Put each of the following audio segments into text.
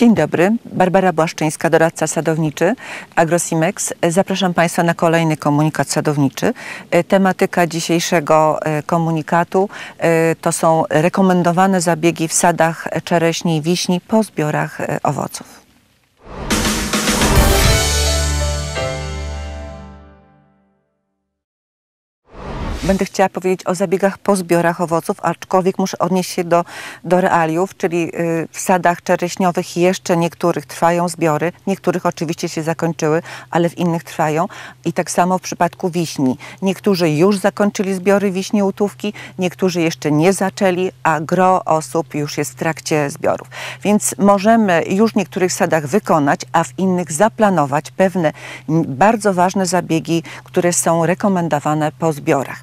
Dzień dobry, Barbara Błaszczyńska, doradca sadowniczy Agrosimex. Zapraszam Państwa na kolejny komunikat sadowniczy. Tematyka dzisiejszego e, komunikatu e, to są rekomendowane zabiegi w sadach czereśni i wiśni po zbiorach e, owoców. Będę chciała powiedzieć o zabiegach po zbiorach owoców, aczkolwiek muszę odnieść się do, do realiów, czyli y, w sadach czereśniowych jeszcze niektórych trwają zbiory, niektórych oczywiście się zakończyły, ale w innych trwają. I tak samo w przypadku wiśni. Niektórzy już zakończyli zbiory wiśni łutówki, niektórzy jeszcze nie zaczęli, a gro osób już jest w trakcie zbiorów. Więc możemy już w niektórych sadach wykonać, a w innych zaplanować pewne bardzo ważne zabiegi, które są rekomendowane po zbiorach.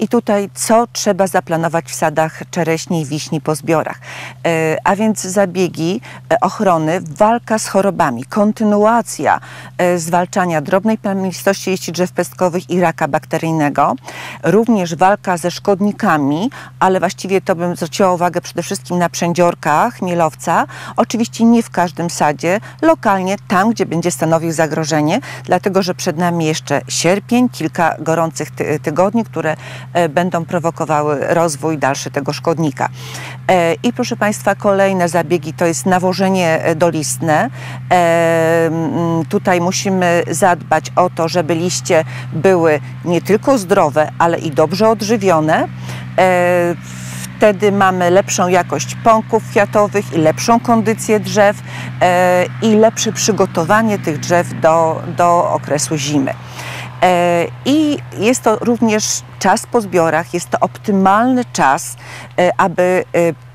I tutaj co trzeba zaplanować w sadach czereśni i wiśni po zbiorach? E, a więc zabiegi e, ochrony, walka z chorobami, kontynuacja e, zwalczania drobnej plamistości liści drzew pestkowych i raka bakteryjnego, również walka ze szkodnikami, ale właściwie to bym zwróciła uwagę przede wszystkim na przędziorkach mielowca, oczywiście nie w każdym sadzie, lokalnie tam, gdzie będzie stanowił zagrożenie, dlatego że przed nami jeszcze sierpień, kilka gorących ty tygodni, które będą prowokowały rozwój dalszy tego szkodnika. E, I proszę Państwa, kolejne zabiegi to jest nawożenie e, dolistne. Tutaj musimy zadbać o to, żeby liście były nie tylko zdrowe, ale i dobrze odżywione wtedy mamy lepszą jakość pąków kwiatowych i lepszą kondycję drzew i lepsze przygotowanie tych drzew do, do okresu zimy. E, I jest to również czas po zbiorach, jest to optymalny czas, e, aby e,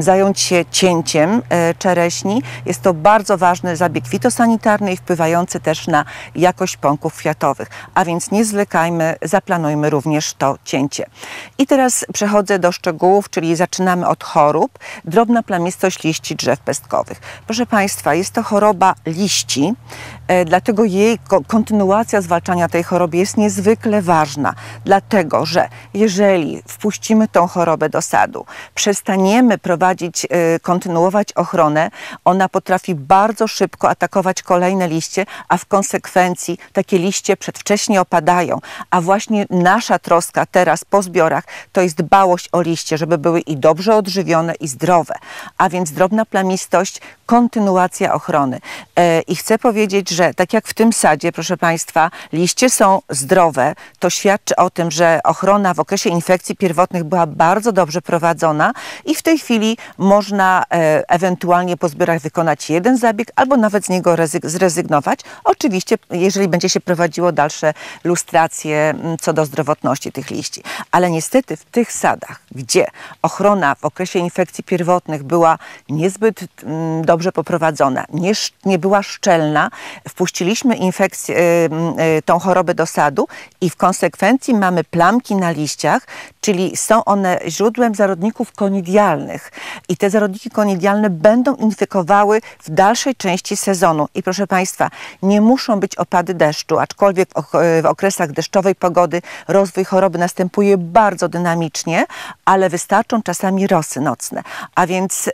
zająć się cięciem e, czereśni. Jest to bardzo ważny zabieg fitosanitarny i wpływający też na jakość pąków kwiatowych. A więc nie zwlekajmy, zaplanujmy również to cięcie. I teraz przechodzę do szczegółów, czyli zaczynamy od chorób. Drobna plamistość liści drzew pestkowych. Proszę Państwa, jest to choroba liści, e, dlatego jej kontynuacja zwalczania tej choroby jest niezwykle ważna. Dlatego, że jeżeli wpuścimy tą chorobę do sadu, przestaniemy przestaniemy prowadzić, y, kontynuować ochronę, ona potrafi bardzo szybko atakować kolejne liście, a w konsekwencji takie liście przedwcześnie opadają. A właśnie nasza troska teraz po zbiorach to jest dbałość o liście, żeby były i dobrze odżywione i zdrowe. A więc drobna plamistość, kontynuacja ochrony. E, I chcę powiedzieć, że tak jak w tym sadzie, proszę Państwa, liście są zdrowe, to świadczy o tym, że ochrona w okresie infekcji pierwotnych była bardzo dobrze prowadzona i w tej chwili można e, ewentualnie po zbiorach wykonać jeden zabieg albo nawet z niego zrezygnować. Oczywiście, jeżeli będzie się prowadziło dalsze lustracje co do zdrowotności tych liści. Ale niestety w tych sadach, gdzie ochrona w okresie infekcji pierwotnych była niezbyt dobrze poprowadzona, nie, nie była szczelna, wpuściliśmy infekcję, e, e, tą chorobę do sadu i w konsekwencji mamy plamki na liściach, czyli są one źródłem zarodników konidialnych i te zarodniki konidialne będą infekowały w dalszej części sezonu. I proszę Państwa, nie muszą być opady deszczu, aczkolwiek w okresach deszczowej pogody rozwój choroby następuje bardzo dynamicznie, ale wystarczą czasami rosy nocne. A więc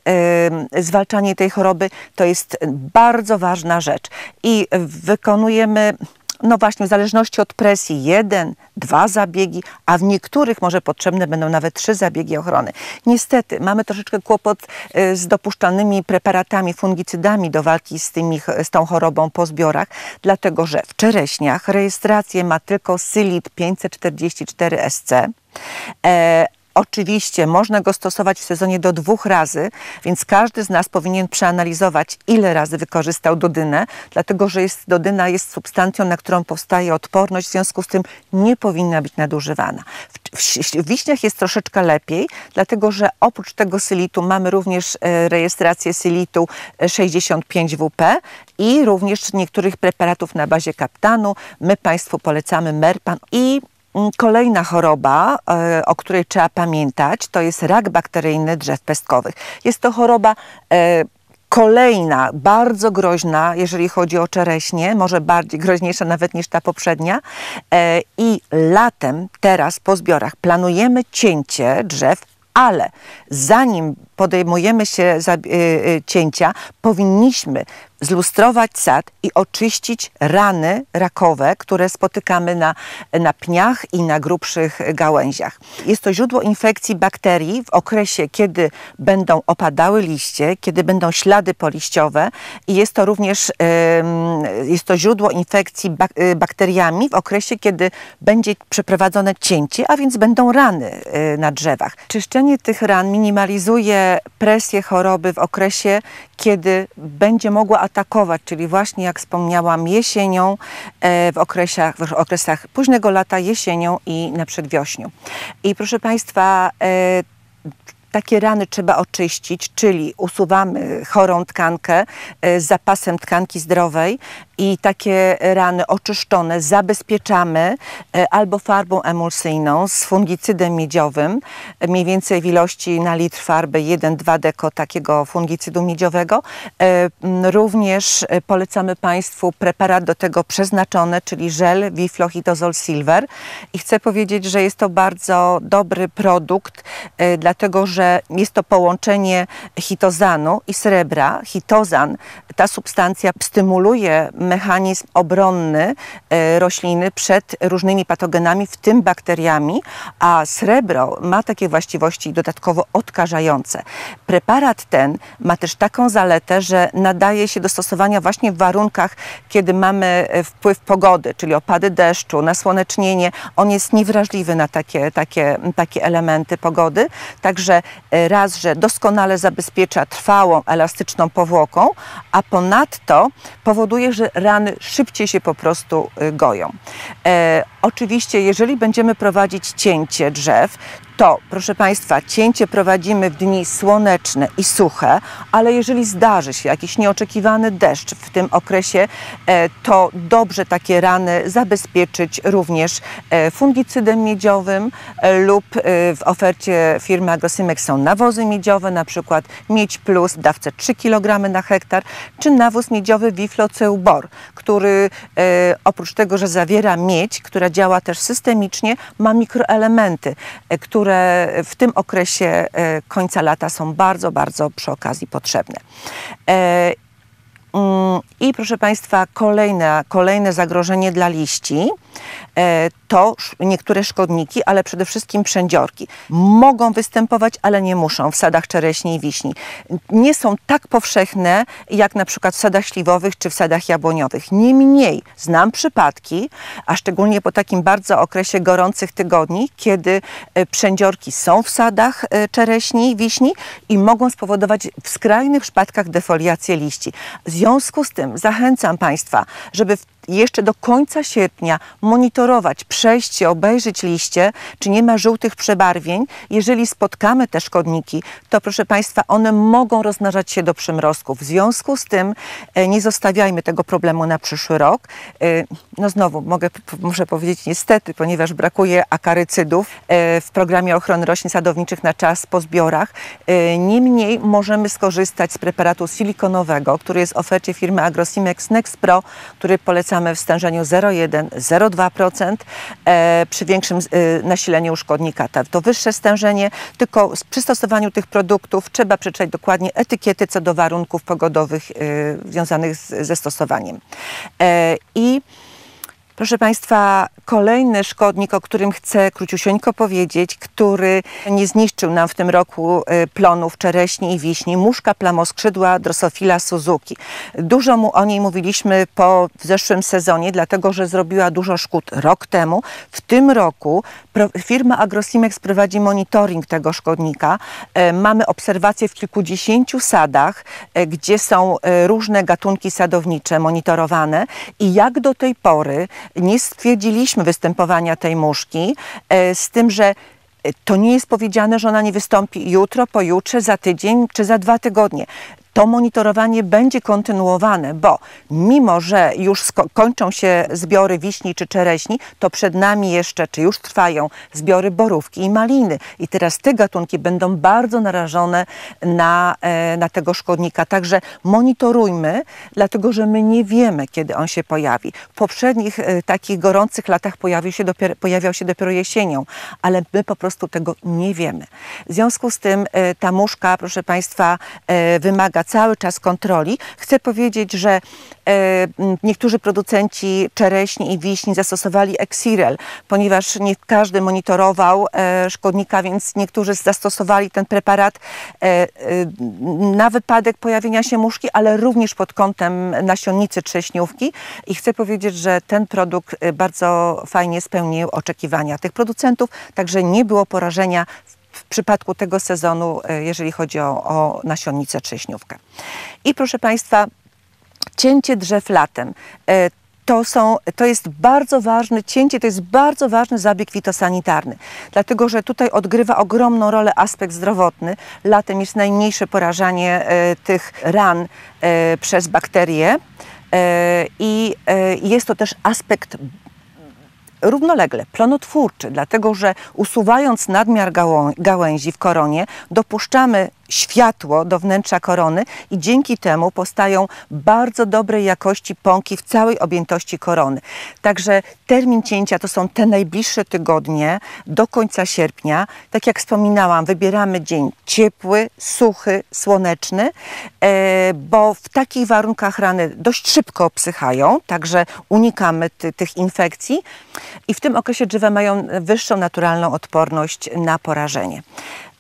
yy, zwalczanie tej choroby to jest bardzo ważna rzecz. I wykonujemy no właśnie w zależności od presji jeden, dwa zabiegi, a w niektórych może potrzebne będą nawet trzy zabiegi ochrony. Niestety mamy troszeczkę kłopot y, z dopuszczalnymi preparatami, fungicydami do walki z, tymi, z tą chorobą po zbiorach, dlatego że w czereśniach rejestrację ma tylko Sylit 544 SC, Oczywiście można go stosować w sezonie do dwóch razy, więc każdy z nas powinien przeanalizować, ile razy wykorzystał dodynę, dlatego że jest, dodyna jest substancją, na którą powstaje odporność, w związku z tym nie powinna być nadużywana. W, w, w wiśniach jest troszeczkę lepiej, dlatego że oprócz tego sylitu mamy również e, rejestrację sylitu 65WP i również niektórych preparatów na bazie kaptanu. My Państwu polecamy Merpan i kolejna choroba, e, o której trzeba pamiętać, to jest rak bakteryjny drzew pestkowych. Jest to choroba e, kolejna, bardzo groźna, jeżeli chodzi o czereśnie, może bardziej groźniejsza nawet niż ta poprzednia. E, I latem, teraz po zbiorach, planujemy cięcie drzew ale zanim podejmujemy się y, y, cięcia, powinniśmy zlustrować sad i oczyścić rany rakowe, które spotykamy na, na pniach i na grubszych gałęziach. Jest to źródło infekcji bakterii w okresie, kiedy będą opadały liście, kiedy będą ślady poliściowe i jest to również jest to źródło infekcji bak y, bakteriami w okresie, kiedy będzie przeprowadzone cięcie, a więc będą rany na drzewach. Czyszczenie tych ran minimalizuje presję choroby w okresie, kiedy będzie mogła atakować, czyli właśnie jak wspomniałam jesienią, e, w okresach, w okresach późnego lata, jesienią i na przedwiośniu. I proszę Państwa, e, takie rany trzeba oczyścić, czyli usuwamy chorą tkankę e, z zapasem tkanki zdrowej i takie rany oczyszczone zabezpieczamy e, albo farbą emulsyjną z fungicydem miedziowym, mniej więcej w ilości na litr farby 1-2 deko takiego fungicydu miedziowego. E, również polecamy Państwu preparat do tego przeznaczony, czyli żel Wiflohitozol Silver i chcę powiedzieć, że jest to bardzo dobry produkt, dlatego że jest to połączenie hitozanu i srebra. Hitozan, ta substancja stymuluje mechanizm obronny e, rośliny przed różnymi patogenami, w tym bakteriami, a srebro ma takie właściwości dodatkowo odkażające. Preparat ten ma też taką zaletę, że nadaje się do stosowania właśnie w warunkach, kiedy mamy e, wpływ pogody, czyli opady deszczu, nasłonecznienie. On jest niewrażliwy na takie, takie, takie elementy pogody, także E, raz, że doskonale zabezpiecza trwałą, elastyczną powłoką, a ponadto powoduje, że rany szybciej się po prostu e, goją. E, oczywiście, jeżeli będziemy prowadzić cięcie drzew, to, proszę Państwa, cięcie prowadzimy w dni słoneczne i suche, ale jeżeli zdarzy się jakiś nieoczekiwany deszcz w tym okresie, e, to dobrze takie rany zabezpieczyć również e, fungicydem miedziowym e, lub w ofercie firmy Agrosimex są nawozy miedziowe, na przykład Miedź Plus w dawce 3 kg na hektar, czy nawóz miedziowy Wifloceubor, który oprócz tego, że zawiera miedź, która działa też systemicznie, ma mikroelementy, które które w tym okresie e, końca lata są bardzo, bardzo przy okazji potrzebne. Mm, I proszę Państwa, kolejne, kolejne zagrożenie dla liści E, to niektóre szkodniki, ale przede wszystkim przędziorki. Mogą występować, ale nie muszą w sadach czereśni i wiśni. Nie są tak powszechne jak na przykład w sadach śliwowych czy w sadach jabłoniowych. Niemniej znam przypadki, a szczególnie po takim bardzo okresie gorących tygodni, kiedy e, przędziorki są w sadach e, czereśni i wiśni i mogą spowodować w skrajnych przypadkach defoliację liści. Związku z tym zachęcam Państwa, żeby w jeszcze do końca sierpnia monitorować, przejść się, obejrzeć liście, czy nie ma żółtych przebarwień. Jeżeli spotkamy te szkodniki, to proszę Państwa, one mogą rozmnażać się do przymrozków. W związku z tym e, nie zostawiajmy tego problemu na przyszły rok. E, no znowu, mogę, muszę powiedzieć niestety, ponieważ brakuje akarycydów e, w programie ochrony roślin sadowniczych na czas po zbiorach. Niemniej możemy skorzystać z preparatu silikonowego, który jest w ofercie firmy Agrosimex Next Pro, który polecamy polecamy w stężeniu 0,1-0,2% e, przy większym e, nasileniu szkodnika. To wyższe stężenie, tylko przy stosowaniu tych produktów trzeba przeczytać dokładnie etykiety co do warunków pogodowych e, związanych ze stosowaniem. I Proszę Państwa, kolejny szkodnik, o którym chcę króciusieńko powiedzieć, który nie zniszczył nam w tym roku y, plonów czereśni i wiśni, muszka plamoskrzydła Drosophila Suzuki. Dużo mu o niej mówiliśmy po w zeszłym sezonie, dlatego że zrobiła dużo szkód rok temu. W tym roku firma Agrosimex prowadzi monitoring tego szkodnika. E, mamy obserwacje w kilkudziesięciu sadach, e, gdzie są e, różne gatunki sadownicze monitorowane i jak do tej pory nie stwierdziliśmy występowania tej muszki, e, z tym, że to nie jest powiedziane, że ona nie wystąpi jutro, pojutrze, za tydzień czy za dwa tygodnie to monitorowanie będzie kontynuowane, bo mimo, że już kończą się zbiory wiśni czy czereśni, to przed nami jeszcze, czy już trwają zbiory borówki i maliny. I teraz te gatunki będą bardzo narażone na, e, na tego szkodnika. Także monitorujmy, dlatego że my nie wiemy, kiedy on się pojawi. W poprzednich e, takich gorących latach pojawił się dopiero, pojawiał się dopiero jesienią, ale my po prostu tego nie wiemy. W związku z tym e, ta muszka, proszę Państwa, wymaga cały czas kontroli. Chcę powiedzieć, że niektórzy producenci czereśni i wiśni zastosowali Exirel, ponieważ nie każdy monitorował szkodnika, więc niektórzy zastosowali ten preparat na wypadek pojawienia się muszki, ale również pod kątem nasionnicy trześniówki i chcę powiedzieć, że ten produkt bardzo fajnie spełnił oczekiwania tych producentów, także nie było porażenia w przypadku tego sezonu, y, jeżeli chodzi o, o nasionnicę trześniówkę. I proszę Państwa, cięcie drzew latem. Y, to, są, to jest bardzo ważny, cięcie to jest bardzo ważny zabieg fitosanitarny, dlatego że tutaj odgrywa ogromną rolę aspekt zdrowotny. Latem jest najmniejsze porażanie e, tych ran e, przez bakterie e, i e, jest to też aspekt równolegle plonotwórczy, dlatego że usuwając nadmiar gałęzi w koronie, dopuszczamy światło do wnętrza korony i dzięki temu powstają bardzo dobrej jakości pąki w całej objętości korony. Także termin cięcia to są te najbliższe tygodnie do końca sierpnia. Tak jak wspominałam, wybieramy dzień ciepły, suchy, słoneczny, e, bo w takich warunkach rany dość szybko obsychają, także unikamy ty, tych infekcji i w tym okresie drzewa mają wyższą naturalną odporność na porażenie.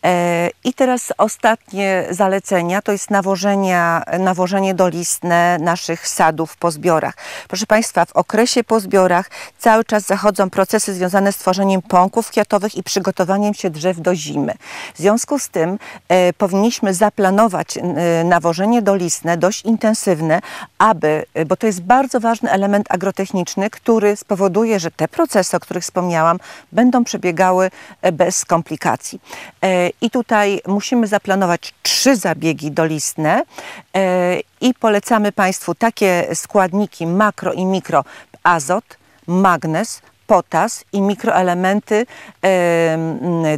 E, I teraz ostatnie zalecenia to jest nawożenia, nawożenie dolistne naszych sadów po zbiorach. Proszę Państwa, w okresie po zbiorach cały czas zachodzą procesy związane z tworzeniem pąków kwiatowych i przygotowaniem się drzew do zimy. W związku z tym e, powinniśmy zaplanować e, nawożenie dolistne dość intensywne, aby, e, bo to jest bardzo ważny element agrotechniczny, który spowoduje, że te procesy, o których wspomniałam, będą przebiegały e, bez komplikacji. E, i tutaj musimy zaplanować trzy zabiegi dolistne e, i polecamy Państwu takie składniki makro i mikro, azot, magnez, potas i mikroelementy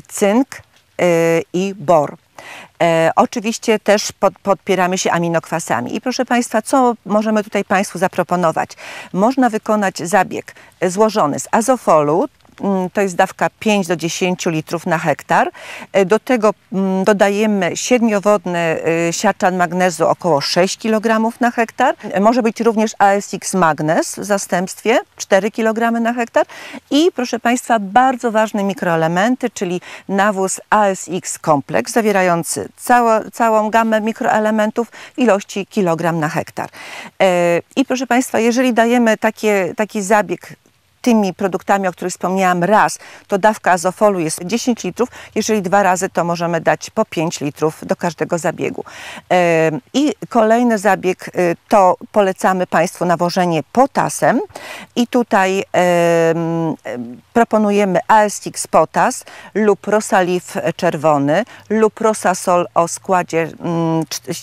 cynk e, i bor. E, oczywiście też pod, podpieramy się aminokwasami. I proszę Państwa, co możemy tutaj Państwu zaproponować? Można wykonać zabieg złożony z azofolu, to jest dawka 5 do 10 litrów na hektar. E, do tego mm, dodajemy siedmiowodny e, siarczan magnezu około 6 kg na hektar. E, może być również ASX magnez w zastępstwie 4 kg na hektar. I proszę Państwa, bardzo ważne mikroelementy, czyli nawóz ASX kompleks zawierający całą, całą gamę mikroelementów w ilości kilogram na hektar. I proszę Państwa, jeżeli dajemy takie, taki zabieg tymi produktami, o których wspomniałam raz, to dawka azofolu jest 10 litrów. Jeżeli dwa razy, to możemy dać po 5 litrów do każdego zabiegu. I kolejny zabieg y, to polecamy Państwu nawożenie potasem i tutaj proponujemy ASX potas lub Rosalif czerwony lub Rosasol o składzie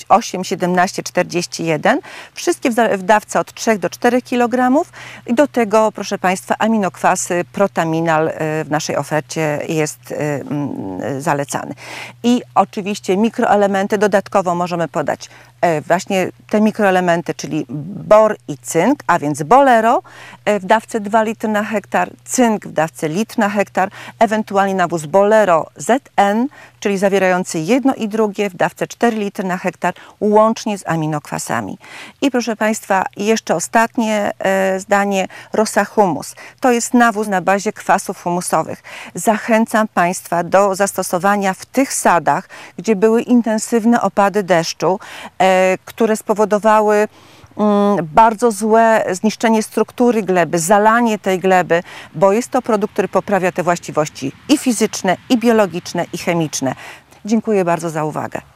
8, 17, 41. Wszystkie w dawce od 3 do 4 kg i do tego, proszę Państwa, aminokwasy, protaminal e, w naszej ofercie jest e, mm, zalecany. I oczywiście mikroelementy dodatkowo możemy podać E, właśnie te mikroelementy, czyli bor i cynk, a więc bolero w dawce 2 litry na hektar, cynk w dawce litr na hektar, ewentualnie nawóz bolero ZN, czyli zawierający jedno i drugie w dawce 4 litry na hektar, łącznie z aminokwasami. I proszę Państwa, jeszcze ostatnie e, zdanie, rosa humus. To jest nawóz na bazie kwasów humusowych. Zachęcam Państwa do zastosowania w tych sadach, gdzie były intensywne opady deszczu, które spowodowały bardzo złe zniszczenie struktury gleby, zalanie tej gleby, bo jest to produkt, który poprawia te właściwości i fizyczne, i biologiczne, i chemiczne. Dziękuję bardzo za uwagę.